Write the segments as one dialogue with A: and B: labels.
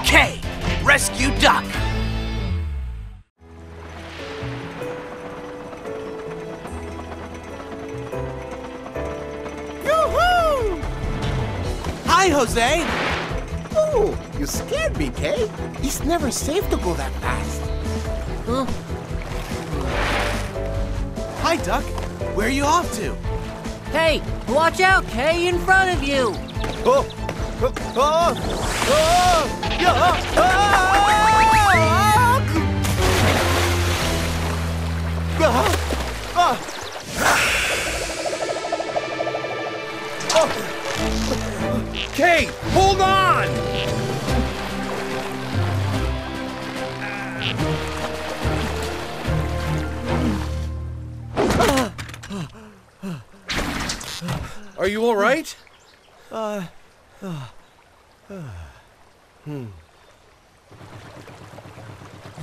A: Okay, rescue duck.
B: Yoo-hoo!
A: Hi, Jose.
B: Ooh, you scared me, Kay. It's never safe to go that fast. Huh?
A: Hi, duck. Where are you off to?
C: Hey, watch out, Kay, in front of you.
B: Oh,
D: Kay, hold on! Are you all right? Uh, Hmm.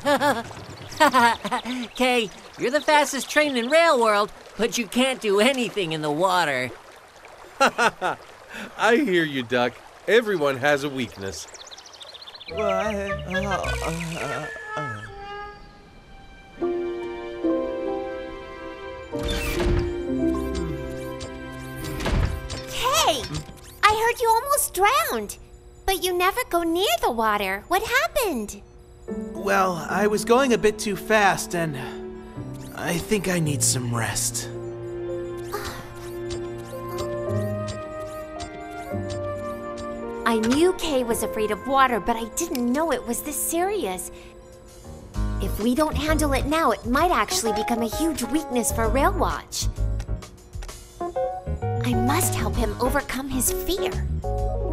C: Kay, you're the fastest train in Rail World, but you can't do anything in the water.
D: I hear you, Duck. Everyone has a weakness.
E: Hey! Uh, uh, uh, drowned. But you never go near the water. What happened?
A: Well, I was going a bit too fast, and I think I need some rest.
E: I knew Kay was afraid of water, but I didn't know it was this serious. If we don't handle it now, it might actually become a huge weakness for Railwatch. I must help him overcome his fear.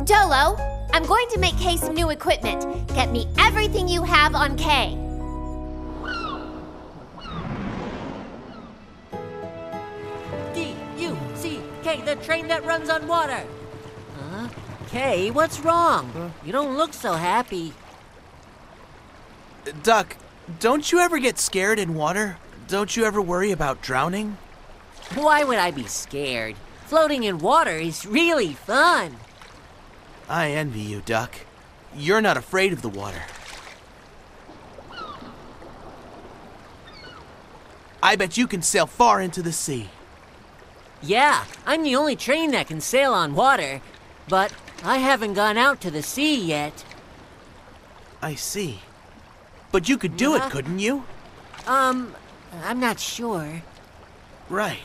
E: Dolo, I'm going to make Kay some new equipment. Get me everything you have on Kay.
C: D U C K, the train that runs on water. Huh? Kay, what's wrong? You don't look so happy.
A: Duck, don't you ever get scared in water? Don't you ever worry about drowning?
C: Why would I be scared? Floating in water is really fun.
A: I envy you, Duck. You're not afraid of the water. I bet you can sail far into the sea.
C: Yeah, I'm the only train that can sail on water, but I haven't gone out to the sea yet.
A: I see. But you could do
C: Yeah.
A: it, couldn't you?
C: Um, I'm not sure.
A: Right.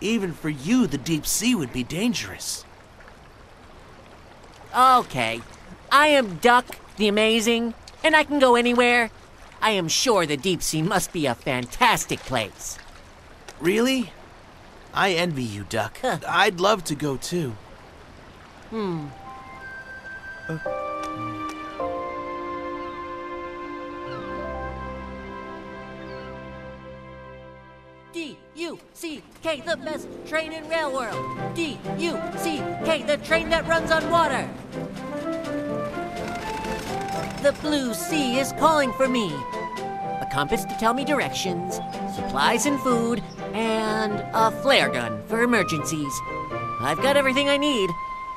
A: Even for you, the deep sea would be dangerous.
C: Okay, I am Duck the Amazing, and I can go anywhere. I am sure the deep sea must be a fantastic place.
A: Really? I envy you, Duck.
C: Huh.
A: I'd love to go too.
C: Hmm. D K, the best train in rail world. D U C K, the train that runs on water. The blue sea is calling for me. A compass to tell me directions, supplies and food, and a flare gun for emergencies. I've got everything I need.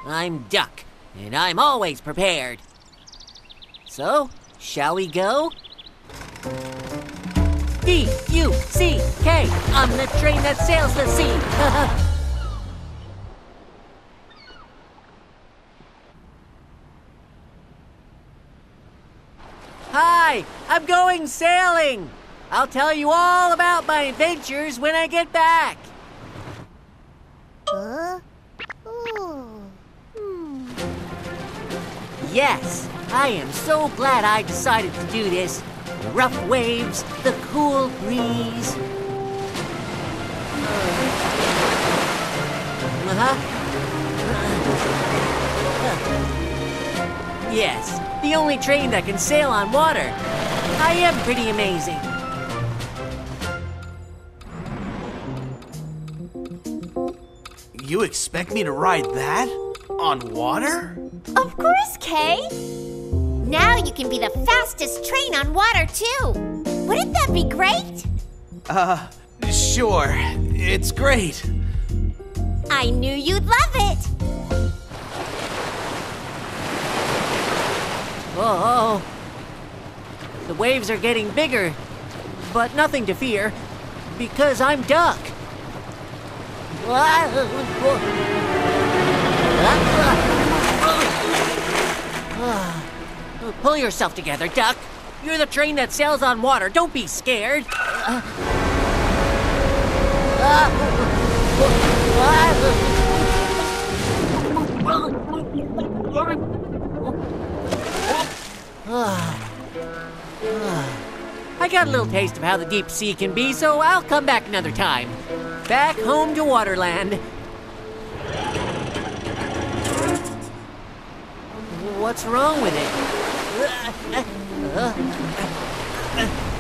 C: I'm Duck, and I'm always prepared. So, shall we go? D U C K. I'm the train that sails the sea. Hi, I'm going sailing. I'll tell you all about my adventures when I get back.
E: Huh? Ooh.
C: Yes, I am so glad I decided to do this. The rough waves, the cool breeze. Uh-huh. Yes, the only train that can sail on water. I am pretty amazing.
A: You expect me to ride that? On water?
E: Of course, Kay. Now you can be the fastest train on water, too. Wouldn't that be great?
A: Uh, sure. It's great.
E: I knew you'd love it.
C: Oh, the waves are getting bigger, but nothing to fear, because I'm Duck. Pull yourself together, Duck. You're the train that sails on water. Don't be scared. I got a little taste of how the deep sea can be, so I'll come back another time. Back home to Waterland. What's wrong with it?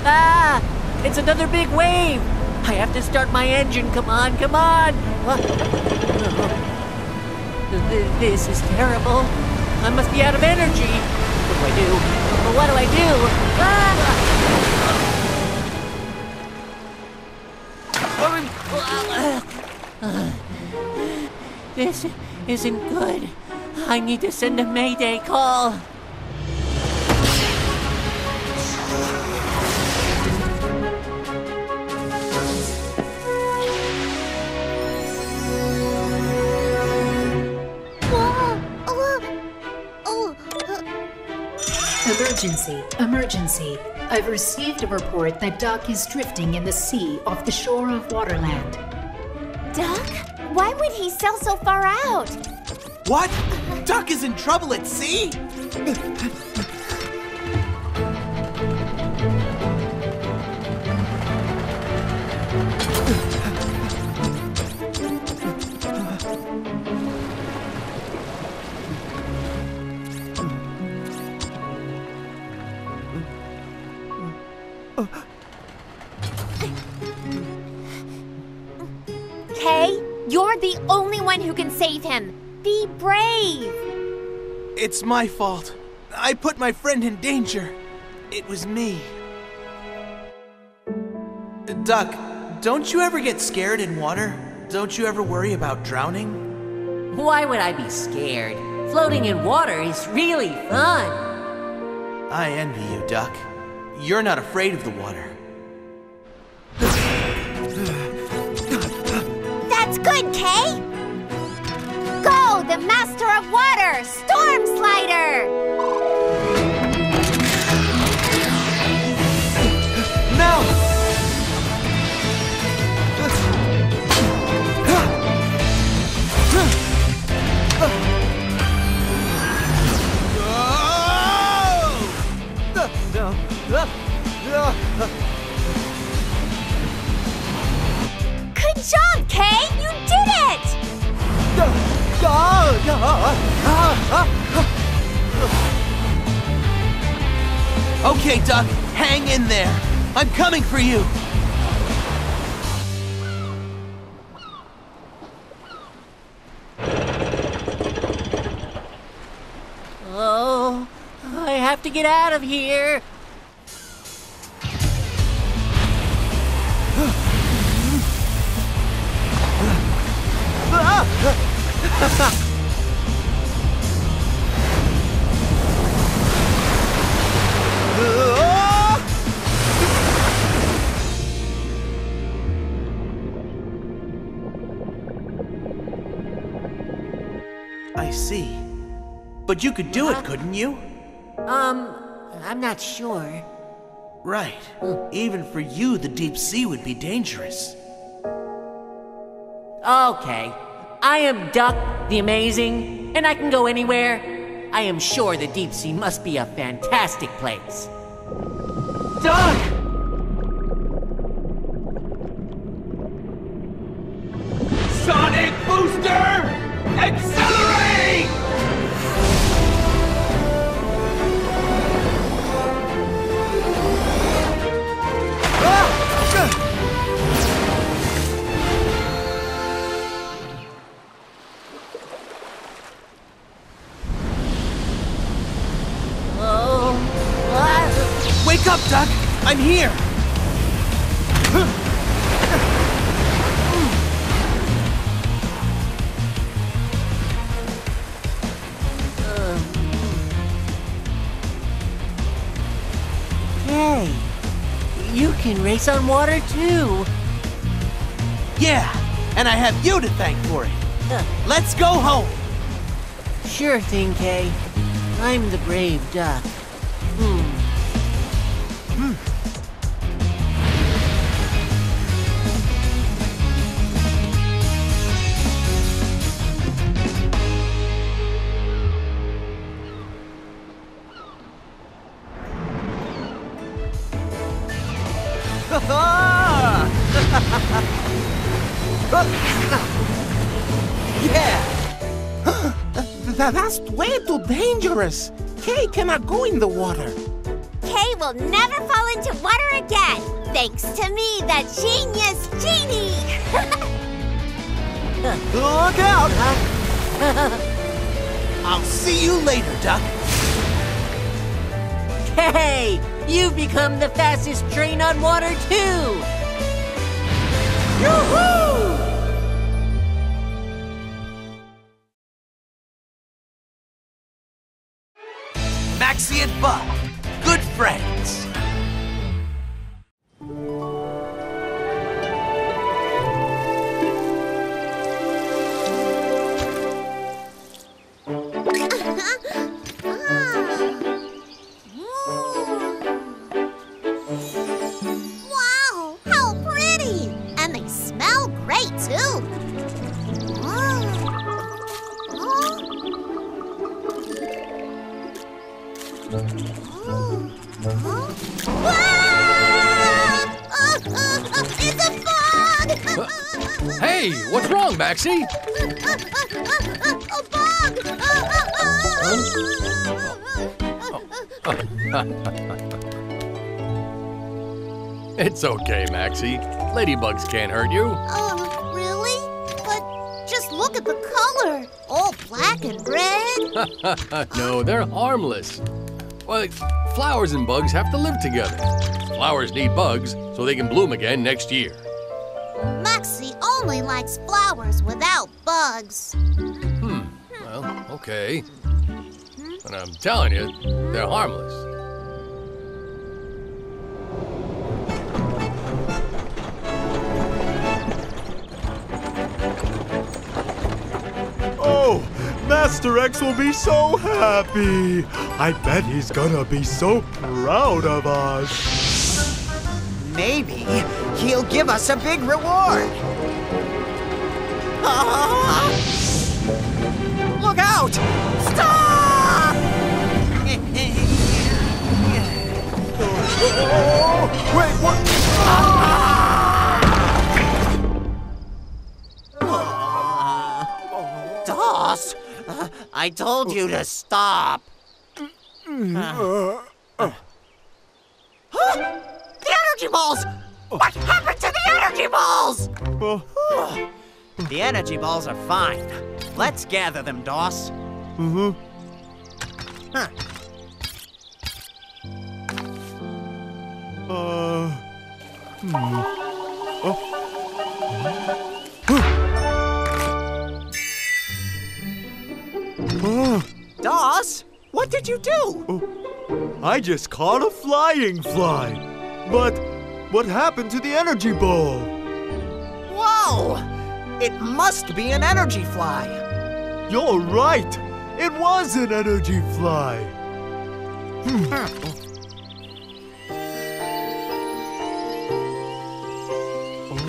C: Ah! It's another big wave! I have to start my engine. Come on, come on! This is terrible. I must be out of energy. What do I do? What do I do? Ah! This isn't good. I need to send a mayday call.
F: Emergency, emergency. I've received a report that Duck is drifting in the sea off the shore of Waterland.
G: Duck? Why would he sail so far out?
A: What? Duck is in trouble at sea?
G: Him. Be brave.
A: It's my fault. I put my friend in danger. It was me. Duck, don't you ever get scared in water? Don't you ever worry about drowning?
C: Why would I be scared? Floating in water is really fun.
A: I envy you, Duck. You're not afraid of the water.
G: That's good, Kay. The master of water, Storm Slider.
A: No!
G: Good job, Kay. You.
A: Okay, Duck, hang in there. I'm coming for you.
C: Oh, I have to get out of here.
A: I see. But you could do it, couldn't you?
C: Um, I'm not sure.
A: Right. Even for you, the deep sea would be dangerous.
C: Okay, I am Duck the Amazing, and I can go anywhere. I am sure the deep sea must be a fantastic place.
A: Duck! here! Hey, you can
C: race on water too.
G: Yeah, and I have you to thank for it. Let's go home.
C: Sure thing, Kay. I'm the brave duck.
G: yeah.
H: Th- that's way too dangerous. Kay cannot go in the water.
E: Kay will never fall into water again, thanks to me, the genius genie.
G: Look out! I'll see you later, Duck.
C: Hey, you've become the fastest train on water too.
G: Yoo-hoo! Maxie and Bug,
I: what's wrong, Maxie?
E: A bug!
I: It's okay, Maxie. Ladybugs can't hurt you.
E: Oh, really? But just look at the color. All black and red.
I: no, they're harmless. Well, flowers and bugs have to live together. Flowers need bugs so they can bloom again next year.
E: Bugs.
I: Hmm, well, okay. But I'm telling you, they're harmless.
B: Oh, Master X will be so happy. I bet he's gonna be so proud of us.
J: Maybe he'll give us a big reward. Look out! Stop!
B: Oh, wait, what?
J: Doss, uh, I told you to stop.
E: The energy balls! What happened to the energy balls?
J: The energy balls are fine. Let's gather them, Doss.
B: Uh-huh.
J: Huh.
B: Uh, hmm. Oh. Oh,
J: Doss, what did you do?
B: oh, I just caught a flying fly. But what happened to the energy ball?
J: Whoa! It must be an energy fly.
B: You're right. It was an energy fly. Hmm.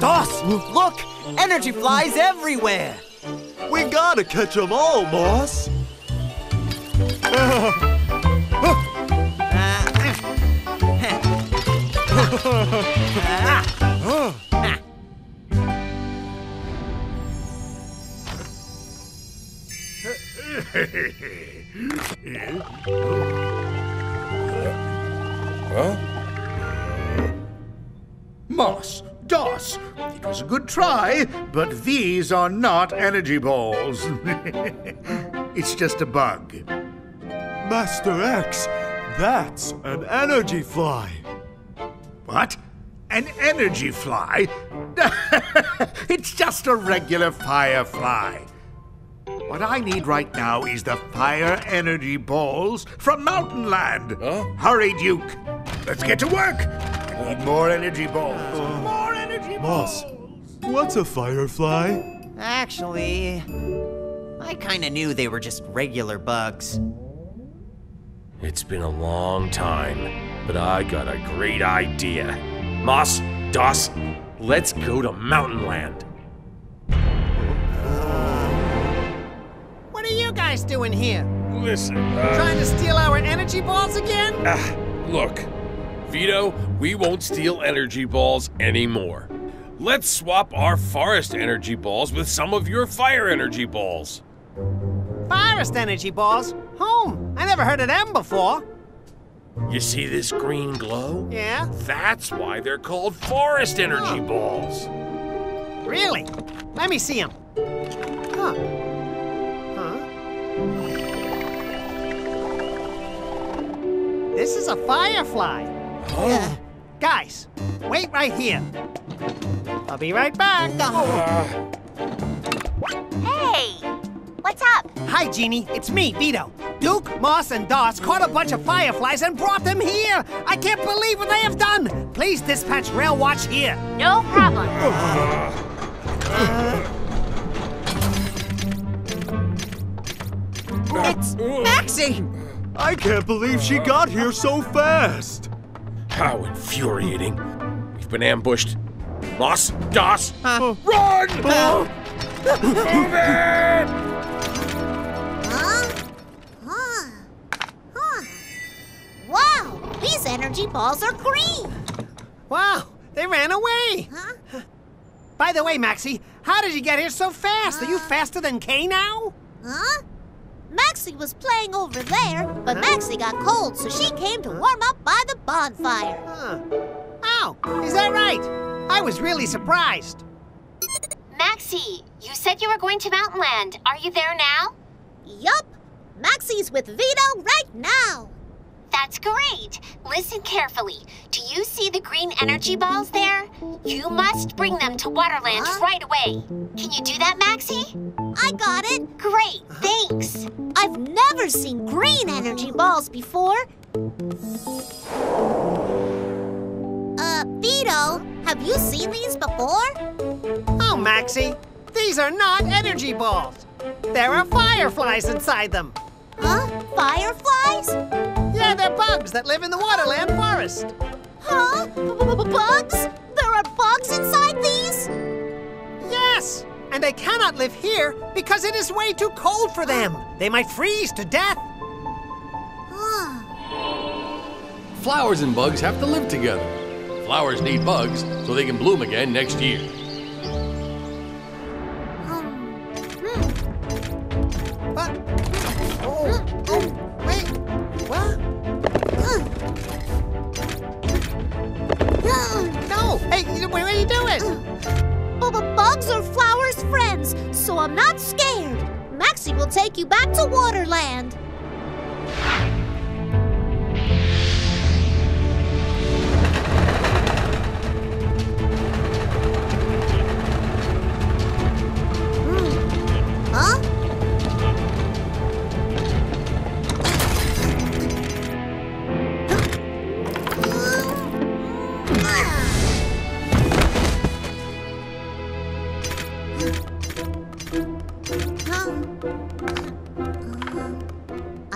J: Doss, look! Energy flies everywhere!
B: We gotta catch 'em all, boss. Ah. Ah.
K: Moss, Doss, it was a good try, but these are not energy balls. it's just a bug.
B: Master X, that's an energy fly.
K: What? An energy fly? it's just a regular firefly. What I need right now is the fire energy balls from Mountain Land.
L: Huh?
K: Hurry, Duke. Let's get to work. I need more energy balls. Oh. more energy
B: Moss,
K: balls.
B: what's a firefly?
M: Actually, I kinda knew they were just regular bugs.
L: It's been a long time, but I got a great idea. Moss, Doss, let's go to Mountain Land.
M: Are you guys doing here?
L: Listen, uh,
M: Trying to steal our energy balls again?
L: ah,
D: Look, Vito, we won't steal energy balls anymore. Let's swap our forest energy balls with some of your fire energy balls.
M: Forest energy balls? Home. I never heard of them before.
L: you see this green glow?
M: Yeah?
L: That's why they're called forest energy balls.
M: Really? Let me see them. Huh? This is a firefly.
L: Huh?
M: Guys, wait right here. I'll be right back.
G: Hey, what's up?
M: Hi, Genie. It's me, Vito. Duke, Moss, and Doss caught a bunch of fireflies and brought them here. I can't believe what they have done. Please dispatch Rail Watch here.
G: No problem.
M: It's Maxie.
B: I can't believe she got here so fast.
L: How infuriating. We've been ambushed. Moss, Doss,
M: Uh,
L: run! Move it!
G: Huh? Huh? Huh? Wow, these energy balls are green.
M: Wow, they ran away.
G: Huh?
M: By the way, Maxie, how did you get here so fast? Are you faster than Kay now?
G: Huh? Maxie was playing over there, but Maxie got cold, so she came to warm up by the bonfire.
M: Huh. Oh, is that right? I was really surprised.
E: Maxie, you said you were going to Mountain Land. Are you there now?
G: Yup, Maxie's with Vito right now.
E: That's great. Listen carefully. Do you see the green energy balls there? You must bring them to Waterland
G: Huh?
E: right away. Can you do that, Maxie?
G: I got it.
E: Great, thanks.
G: I've never seen green energy balls before. Uh, Vito, have you seen these before?
M: Oh, Maxie, these are not energy balls. There are fireflies inside them.
G: Huh? Fireflies?
M: Yeah, they're bugs that live in the Waterland forest.
G: Huh? Bugs? There are bugs inside these?
M: Yes, and they cannot live here because it is way too cold for them. They might freeze to death.
I: Flowers and bugs have to live together. Flowers need bugs so they can bloom again next year.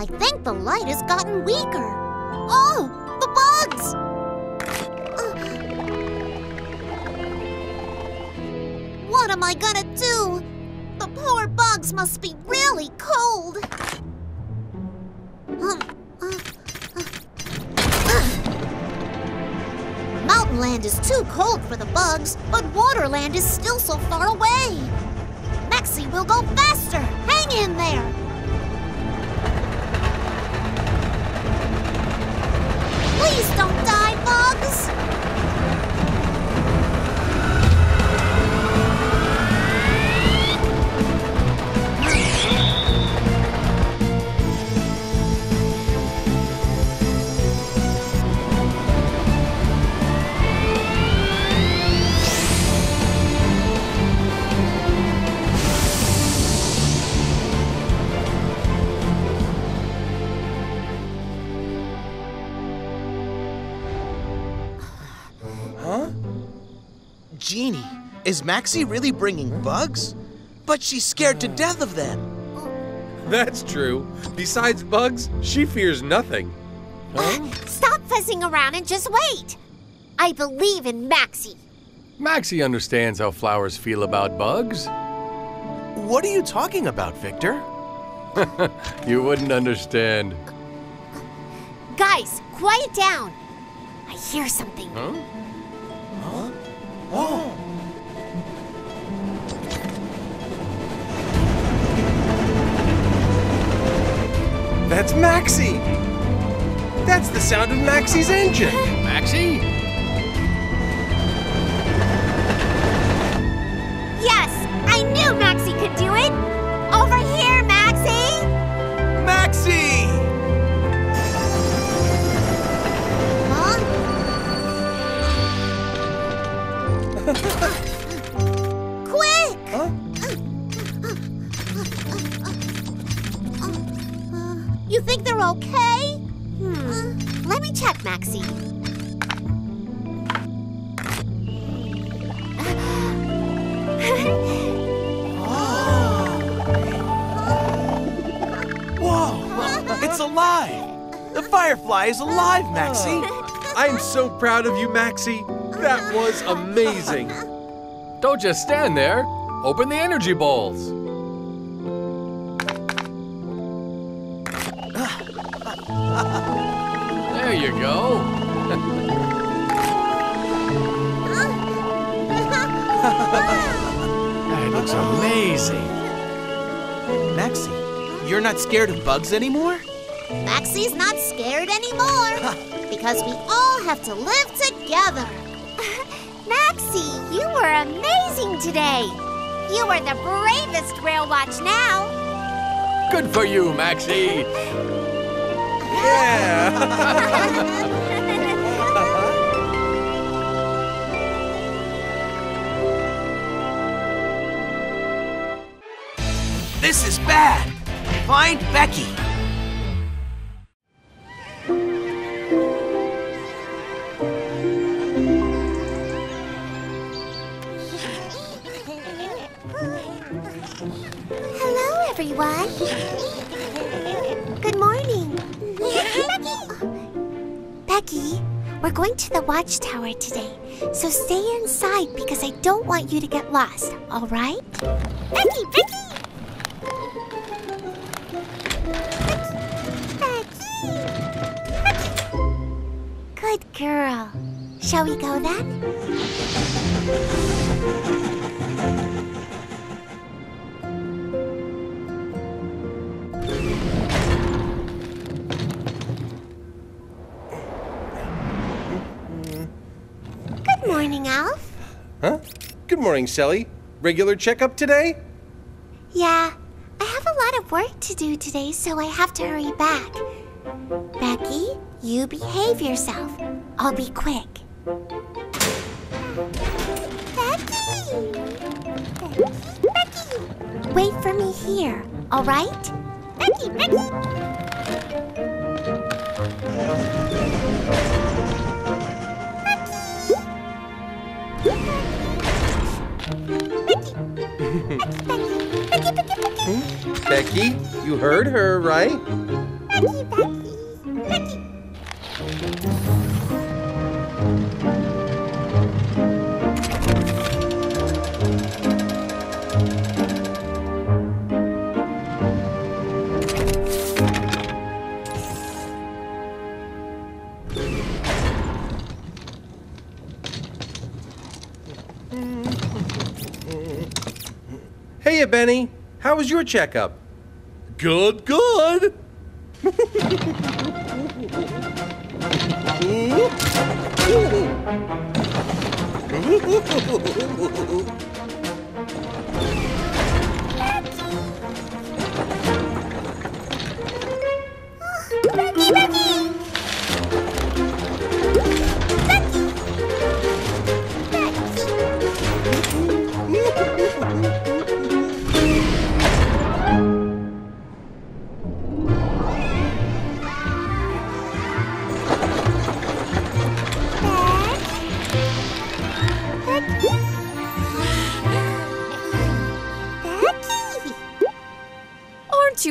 G: I think the light has gotten weaker. Oh, the bugs! What am I gonna do? The poor bugs must be really cold. Um, uh, uh. Mountain Land is too cold for the bugs, but Waterland is still so far away. Maxie will go faster. Hang in there. Please don't die, bugs.
A: Genie, is Maxie really bringing bugs? But she's scared to death of them.
D: That's true. Besides bugs, she fears nothing.
E: Stop fussing around and just wait. I believe in Maxie.
I: Maxie understands how flowers feel about bugs.
A: What are you talking about, Victor?
I: you wouldn't understand.
E: Guys, quiet down. I hear something.
I: Huh?
A: Oh. That's Maxie! That's the sound of Maxie's engine!
I: Maxie?
E: Yes, I knew Maxie could do it. Okay? Hmm. Let me check, Maxie.
A: Whoa! It's alive! The firefly is alive, Maxie!
D: I'm so proud of you, Maxie. That was amazing.
I: Don't just stand there. Open the energy balls. You go.
A: That looks amazing. Maxie, you're not scared of bugs anymore?
E: Maxie's not scared anymore because we all have to live together. Maxie, you were amazing today. You are the bravest rail watch now.
I: Good for you, Maxie.
A: This is bad! Find Becky!
E: Watchtower today, so stay inside because I don't want you to get lost, all right? Becky, Becky! Good girl. Shall we go then? Good morning,
D: Selly. Regular checkup today?
E: Yeah, I have a lot of work to do today, so I have to hurry back. Becky, you behave yourself. I'll be quick. Becky! Becky! Becky! Wait for me here, all right? Becky, Becky!
D: Becky, you heard her, right? Hey, Benny. How was your checkup? Good, good.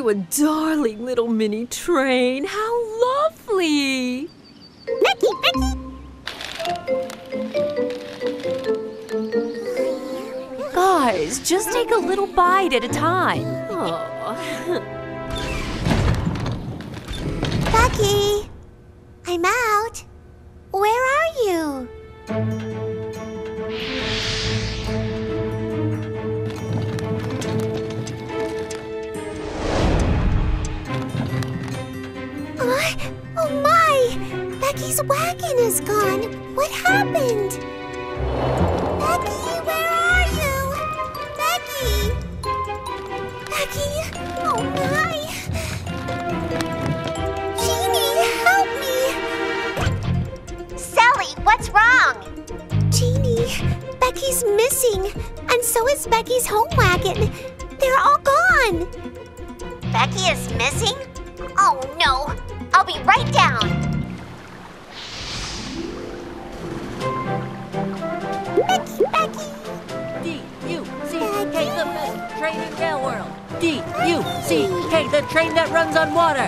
N: you a darling little mini train. How lovely!
E: Becky, Becky!
N: Guys, just take a little bite at a time.
E: Becky! I'm out. Becky's wagon is gone. What happened? Becky, where are you? Becky! Becky! Oh my! Genie, help me! Selly, what's wrong? Genie, Becky's missing, and so is Becky's home wagon. They're all gone. Becky is missing? Oh no! I'll be right down.
C: D-U-C-K, the train that runs on water.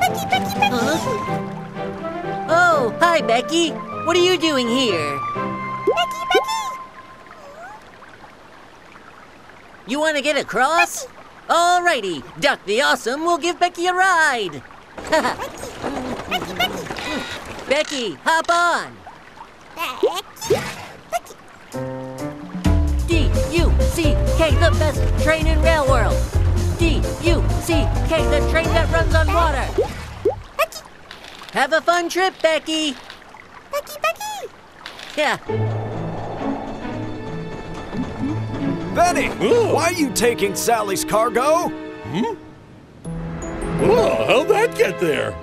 E: Becky, Becky, Becky.
C: Huh? Oh, hi, Becky. What are you doing here?
E: Becky, Becky.
C: You want to get across? Alrighty, Duck the Awesome will give Becky a ride.
E: Becky, Becky.
C: Becky, hop on.
E: Becky.
C: D-U-C-K, the best train in rail world. D-U-C-K, the train that runs on water.
E: Becky.
C: Have a fun trip, Becky.
E: Becky, Becky.
C: Yeah.
O: Benny, why are you taking Selly's cargo?
D: Hmm? Oh, how'd that get there?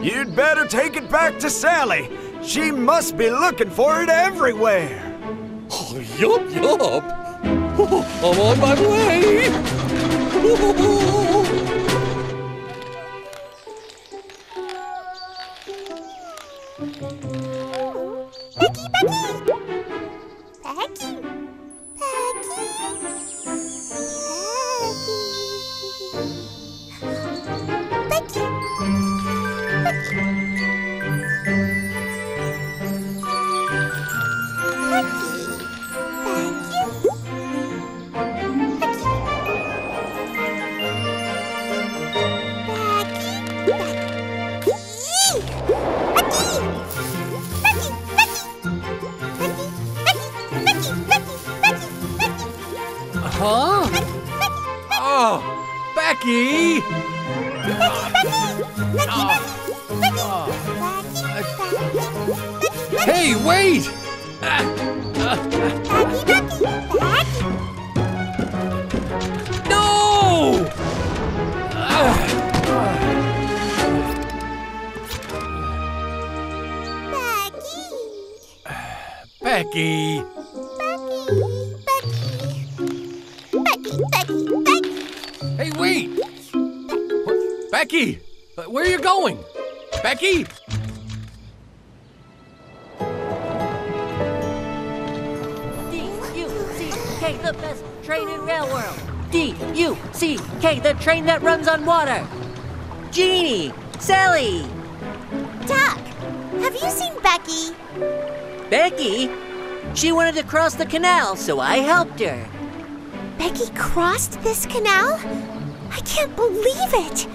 O: You'd better take it back to Selly. She must be looking for it everywhere.
D: Oh, yup, yup. I'm on my way.
E: Becky! Becky, Becky. Becky, Becky,
I: Becky. Hey, wait! Where- Becky! Where are you going? Becky?
C: D-U-C-K, the best train in rail world. D-U-C-K, the train that runs on water. Genie, Selly,
E: Duck, have you seen Becky?
C: Becky. She wanted to cross the canal, so I helped her.
E: Becky crossed this canal? I can't believe it.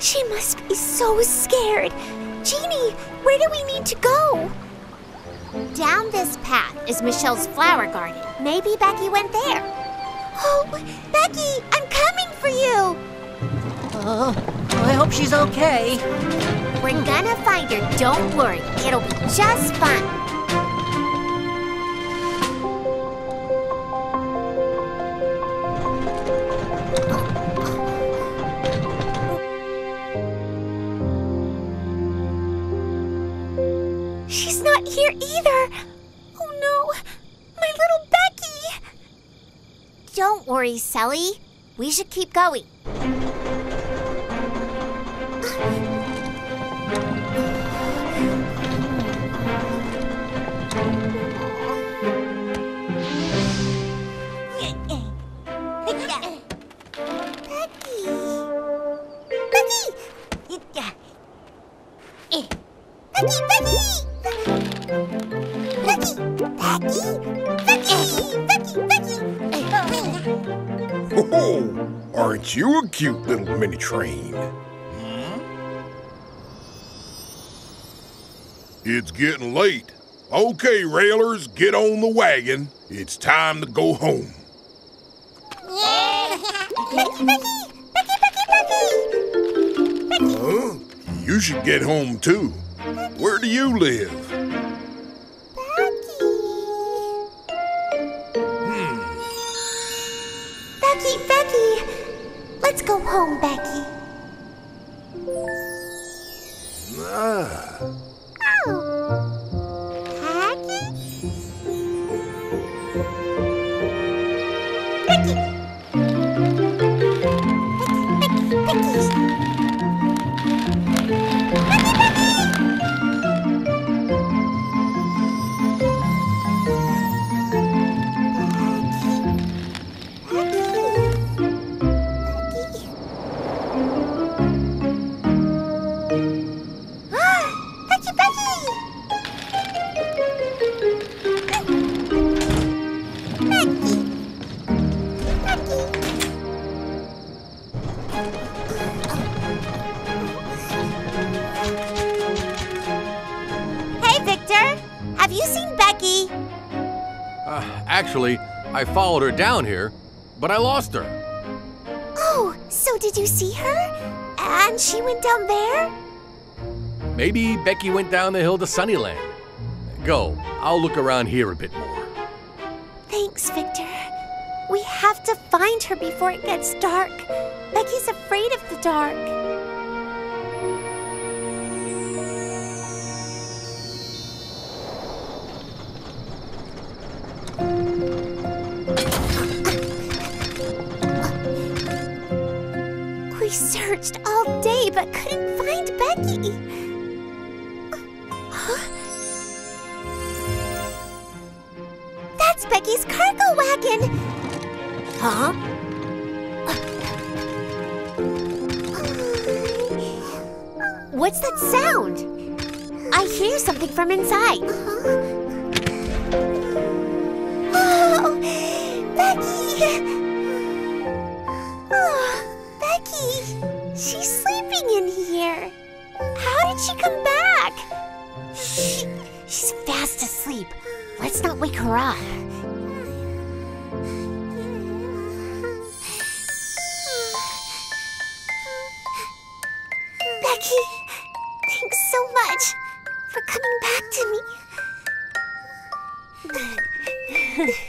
E: She must be so scared. Genie, where do we need to go? Down this path is Michelle's flower garden. Maybe Becky went there. Oh, Becky, I'm coming for you.
C: Oh, I hope she's okay.
E: We're gonna find her. Don't worry. It'll be just fun. Selly. We should keep going.
P: Cute little mini train? Hmm? It's getting late. Okay, railers, get on the wagon. It's time to go home.
E: Becky, Becky! Becky, Becky, Becky!
P: Huh? You should get home too. Where do you live?
I: Actually, I followed her down here, but I lost her.
E: Oh, so did you see her? And she went down there?
I: Maybe Becky went down the hill to Sunnyland. Go, I'll look around here a bit more.
E: Thanks, Victor. We have to find her before it gets dark. Becky's afraid of the dark. Huh? What's that sound? I hear something from inside. Oh, Becky! Oh, Becky! She's sleeping in here. How did she come back? Shh, she's fast asleep. Let's not wake her up. Coming back to me.